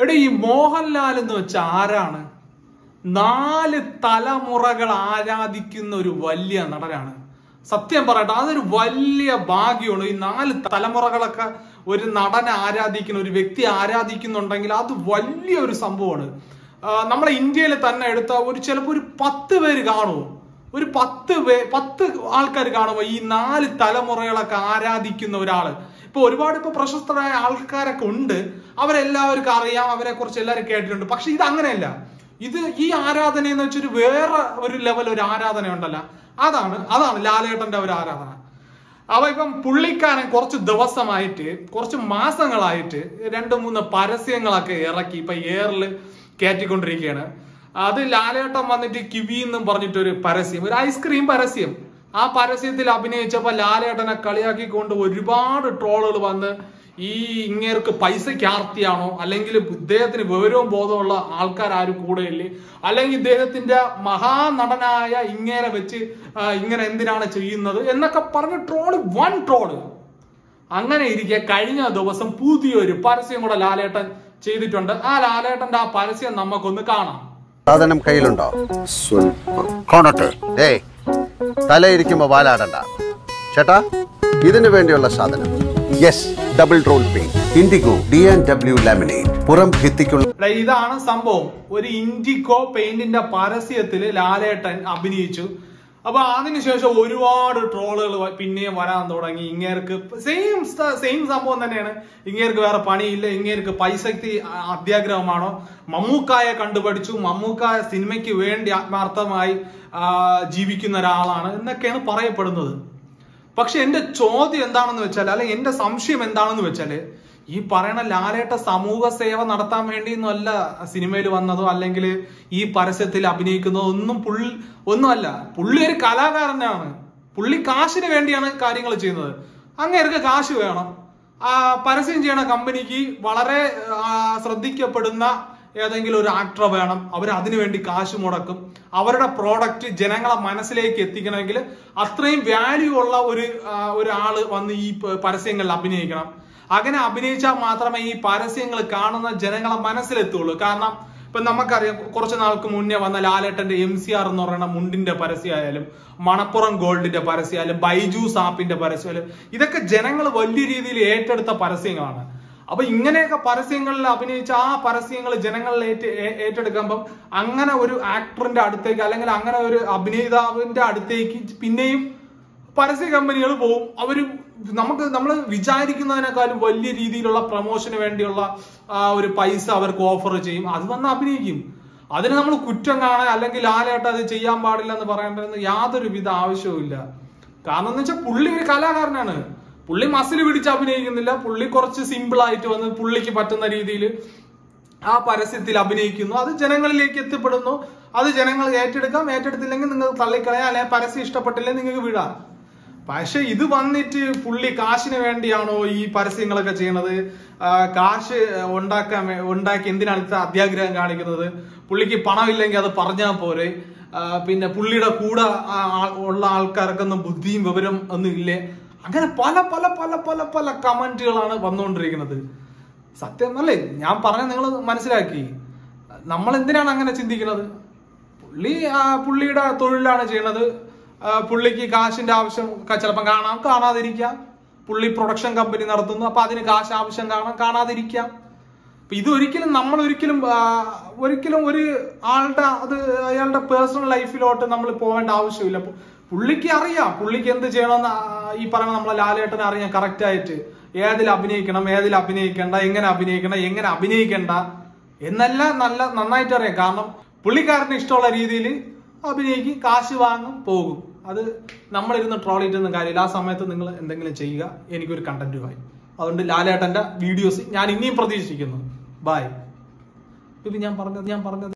എടാ ഈ മോഹൻലാൽ എന്ന് വെച്ചാൽ ആരാണ്? നാല് തലമുറകൾ ആരാധിക്കുന്ന ഒരു വലിയ നടനാണ്. സത്യം പറയട്ടെ അതൊരു വലിയ ഭാഗ്യമാണ്. ഈ നാല് തലമുറകളൊക്കെ ഒരു നടനെ ആരാധിക്കുന്ന ഒരു വ്യക്തി ആരാധിക്കുന്നുണ്ടെങ്കിൽ അത് വലിയ ഒരു സംഭവമാണ്. നമ്മുടെ ഇന്ത്യയിൽ തന്നെ എടുത്ത ഒരു ചിലപ്പോൾ ഒരു പത്ത് പേര് കാണുമോ ഒരു പത്ത് പേ പത്ത് ആൾക്കാർ കാണുമ്പോൾ ഈ നാല് തലമുറകളൊക്കെ ആരാധിക്കുന്ന ഒരാൾ ഇപ്പോൾ ഒരുപാട് ഇപ്പോൾ പ്രശസ്തരായ ആൾക്കാരൊക്കെ ഉണ്ട്. അവരെല്ലാവർക്കും അറിയാം അവരെ കുറിച്ച് എല്ലാവരും കേട്ടിട്ടുണ്ട്. പക്ഷെ ഇത് അങ്ങനെയല്ല. ഇത് ഈ ആരാധന എന്ന് വെച്ചൊരു വേറെ ഒരു ലെവൽ ഒരു ആരാധന ഉണ്ടല്ലോ അതാണ് അതാണ് ലാലേട്ടന്റെ ഒരു ആരാധന. അവ ഇപ്പം പുള്ളിക്കാരൻ കുറച്ച് ദിവസമായിട്ട് കുറച്ച് മാസങ്ങളായിട്ട് രണ്ട് മൂന്ന് പരസ്യങ്ങളൊക്കെ ഇറക്കി ഇപ്പൊ എയറിൽ കയറ്റിക്കൊണ്ടിരിക്കുകയാണ് അത് ലാലേട്ടൻ വന്നിട്ട് കിവി എന്നും പറഞ്ഞിട്ടൊരു പരസ്യം ഒരു ഐസ്ക്രീം പരസ്യം. ആ പരസ്യത്തിൽ അഭിനയിച്ചപ്പോ ലാലേട്ടനെ കളിയാക്കിക്കൊണ്ട് ഒരുപാട് ട്രോളുകൾ വന്ന് ഈ ഇങ്ങേർക്ക് പൈസയ്ക്ക് ആർത്തിയാണോ അല്ലെങ്കിൽ ഇദ്ദേഹത്തിന് വിവരവും ബോധമുള്ള ആൾക്കാർ ആരും ഇല്ലേ അല്ലെങ്കിൽ ഇദ്ദേഹത്തിന്റെ മഹാനടനായ ഇങ്ങേരെ വെച്ച് ഇങ്ങനെ എന്തിനാണ് ചെയ്യുന്നത് എന്നൊക്കെ പറഞ്ഞ് ട്രോൾ വൺ ട്രോൾ. അങ്ങനെ ഇരിക്കെ കഴിഞ്ഞ ദിവസം പുതിയൊരു പരസ്യം കൂടെ ലാലേട്ടൻ ചെയ്തിട്ടുണ്ട്. ആ ലാലേട്ടന്റെ ആ പരസ്യം നമുക്കൊന്ന് കാണാം. സാധനം കയ്യിലുണ്ടോ? കാണട്ടെ കോണട്ടെ. ഏയ് തലയിരിക്കുമ്പോ വാലാടണ്ട. ചേട്ടാ ഇതിനു വേണ്ടിയുള്ള സാധനം. Yes double roll paint Indigo D and W laminate പുറം ഭിത്തിക്കുള്ള ഇതാണ് സംഭവം. ഒരു ഇൻഡിഗോ പെയിന്റിന്റെ പരസ്യത്തിൽ ലാലേട്ടൻ അഭിനയിച്ചു. അപ്പൊ അതിനുശേഷം ഒരുപാട് ട്രോളുകൾ പിന്നെയും വരാൻ തുടങ്ങി. ഇങ്ങേർക്ക് സെയിം സെയിം സംഭവം തന്നെയാണ്. ഇങ്ങേർക്ക് വേറെ പണിയില്ല. ഇങ്ങേർക്ക് പൈസക്ക് അത്യാഗ്രഹമാണോ? മമ്മൂക്കായെ കണ്ടുപഠിച്ചു. മമ്മൂക്കായ സിനിമയ്ക്ക് വേണ്ടി ആത്മാർത്ഥമായി ജീവിക്കുന്ന ഒരാളാണ് എന്നൊക്കെയാണ് പറയപ്പെടുന്നത്. പക്ഷെ എന്റെ ചോദ്യം എന്താണെന്ന് വെച്ചാൽ അല്ലെങ്കിൽ എന്റെ സംശയം എന്താണെന്ന് വെച്ചാൽ ഈ പറയണ ലാലേട്ട സമൂഹ സേവ നടത്താൻ വേണ്ടി വേണ്ടിയൊന്നുമല്ല സിനിമയിൽ വന്നതോ അല്ലെങ്കിൽ ഈ പരസ്യത്തിൽ അഭിനയിക്കുന്നതോ ഒന്നും പുള്ളി ഒന്നുമല്ല. പുള്ളി ഒരു കലാകാരനാണ്. പുള്ളി കാശിന് വേണ്ടിയാണ് കാര്യങ്ങൾ ചെയ്യുന്നത്. അങ്ങേർക്ക് കാശ് വേണം. ആ പരസ്യം ചെയ്യണ കമ്പനിക്ക് വളരെ ശ്രദ്ധിക്കപ്പെടുന്ന ഏതെങ്കിലും ഒരു ആക്ടർ വേണം. അവർ അതിനു വേണ്ടി കാശ് മുടക്കും. അവരുടെ പ്രോഡക്റ്റ് ജനങ്ങളെ മനസ്സിലേക്ക് എത്തിക്കണമെങ്കിൽ അത്രയും വാല്യൂ ഉള്ള ഒരു ഒരാൾ വന്ന് ഈ പരസ്യങ്ങളിൽ അഭിനയിക്കണം. അങ്ങനെ അഭിനയിച്ചാൽ മാത്രമേ ഈ പരസ്യങ്ങൾ കാണുന്ന ജനങ്ങളെ മനസ്സിലെത്തുള്ളൂ. കാരണം ഇപ്പൊ നമുക്കറിയാം കുറച്ച് നാൾക്ക് മുന്നേ വന്ന ലാലേട്ടന്റെ എം സി ആർ എന്ന് പറയുന്ന മുണ്ടിന്റെ പരസ്യമായാലും മണപ്പുറം ഗോൾഡിന്റെ പരസ്യമായാലും ബൈജൂസ് ആപ്പിന്റെ പരസ്യമായാലും ഇതൊക്കെ ജനങ്ങൾ വലിയ രീതിയിൽ ഏറ്റെടുത്ത പരസ്യങ്ങളാണ്. അപ്പൊ ഇങ്ങനെയൊക്കെ പരസ്യങ്ങളിൽ അഭിനയിച്ച ആ പരസ്യങ്ങൾ ജനങ്ങളിൽ ഏറ്റ ഏറ്റെടുക്കുമ്പം അങ്ങനെ ഒരു ആക്ടറിന്റെ അടുത്തേക്ക് അല്ലെങ്കിൽ അങ്ങനെ ഒരു അഭിനേതാവിന്റെ അടുത്തേക്ക് പിന്നെയും പരസ്യ കമ്പനികൾ പോവും. അവർ നമുക്ക് നമ്മൾ വിചാരിക്കുന്നതിനേക്കാളും വലിയ രീതിയിലുള്ള പ്രൊമോഷന് വേണ്ടിയുള്ള ഒരു പൈസ അവർക്ക് ഓഫർ ചെയ്യും. അത് വന്ന് അഭിനയിക്കും. അതിന് നമ്മൾ കുറ്റം കാണാൻ അല്ലെങ്കിൽ ലാലേട്ട അത് ചെയ്യാൻ പാടില്ല എന്ന് പറയേണ്ടതെന്ന് യാതൊരു വിധ ആവശ്യവുമില്ല കാരണം എന്ന് വെച്ചാൽ പുള്ളി ഒരു കലാകാരനാണ്. പുള്ളി മസിൽ പിടിച്ച് അഭിനയിക്കുന്നില്ല. പുള്ളി കുറച്ച് സിമ്പിൾ ആയിട്ട് വന്ന് പുള്ളിക്ക് പറ്റുന്ന രീതിയിൽ ആ പരസ്യത്തിൽ അഭിനയിക്കുന്നു. അത് ജനങ്ങളിലേക്ക് എത്തിപ്പെടുന്നു. അത് ജനങ്ങൾ ഏറ്റെടുക്കാം. ഏറ്റെടുത്തില്ലെങ്കിൽ നിങ്ങൾ തള്ളിക്കളയാം. അല്ലെങ്കിൽ പരസ്യം ഇഷ്ടപ്പെട്ടില്ലെങ്കിൽ നിങ്ങൾക്ക് വിടാം. പക്ഷെ ഇത് വന്നിട്ട് പുള്ളി കാശിന് വേണ്ടിയാണോ ഈ പരസ്യങ്ങളൊക്കെ ചെയ്യണത്? കാശ് ഉണ്ടാക്കാൻ ഉണ്ടാക്കി എന്തിനാണ് ഇത്ര അത്യാഗ്രഹം കാണിക്കുന്നത്? പുള്ളിക്ക് പണമില്ലെങ്കിൽ അത് പറഞ്ഞാൽ പോരെ. പിന്നെ പുള്ളിയുടെ കൂടെ ഉള്ള ആൾക്കാർക്കൊന്നും ബുദ്ധിയും വിവരം ഒന്നും ഇല്ലേ? അങ്ങനെ പല പല പല പല പല കമന്റുകളാണ് വന്നുകൊണ്ടിരിക്കുന്നത്. സത്യം അല്ലേ? ഞാൻ പറഞ്ഞ നിങ്ങൾ മനസ്സിലാക്കി. നമ്മൾ എന്തിനാണ് അങ്ങനെ ചിന്തിക്കുന്നത്? പുള്ളി പുള്ളിയുടെ തൊഴിലാണ് ചെയ്യണത്. പുള്ളിക്ക് കാശിന്റെ ആവശ്യം ചിലപ്പം കാണാം. കാണാതിരിക്കാം. പുള്ളി പ്രൊഡക്ഷൻ കമ്പനി നടത്തുന്നു. അപ്പൊ അതിന് കാശ് ആവശ്യം കാണാം. കാണാതിരിക്കാം. അപ്പൊ ഇത് ഒരിക്കലും നമ്മൾ ഒരിക്കലും ഒരിക്കലും ഒരു ആളുടെ അത് അയാളുടെ പേഴ്സണൽ ലൈഫിലോട്ട് നമ്മൾ പോകേണ്ട ആവശ്യമില്ല. പുള്ളിക്ക് അറിയാം. പുള്ളിക്ക് എന്ത് ചെയ്യണമെന്ന് ഈ പറയുന്ന നമ്മളെ ലാലേട്ടനെ അറിയാം കറക്റ്റ് ആയിട്ട്. ഏതിൽ അഭിനയിക്കണം ഏതിൽ അഭിനയിക്കണ്ട എങ്ങനെ അഭിനയിക്കണം എങ്ങനെ അഭിനയിക്കണ്ട എന്നെല്ലാം നല്ല നന്നായിട്ട് അറിയാം കാരണം പുള്ളിക്കാരന് ഇഷ്ടമുള്ള രീതിയിൽ അഭിനയിക്കും കാശ് വാങ്ങും പോകും. അത് നമ്മളിരുന്ന് ട്രോൾ ചെയ്തൊന്നും കാര്യമില്ല ആ സമയത്ത് നിങ്ങൾ എന്തെങ്കിലും ചെയ്യുക. എനിക്കൊരു കണ്ടന്റുമായി അതുകൊണ്ട് ലാലേട്ടന്റെ വീഡിയോസ് ഞാൻ ഇനിയും പ്രതീക്ഷിക്കുന്നു. ബായ് ഇത് ഞാൻ പറഞ്ഞത് ഞാൻ പറഞ്ഞത്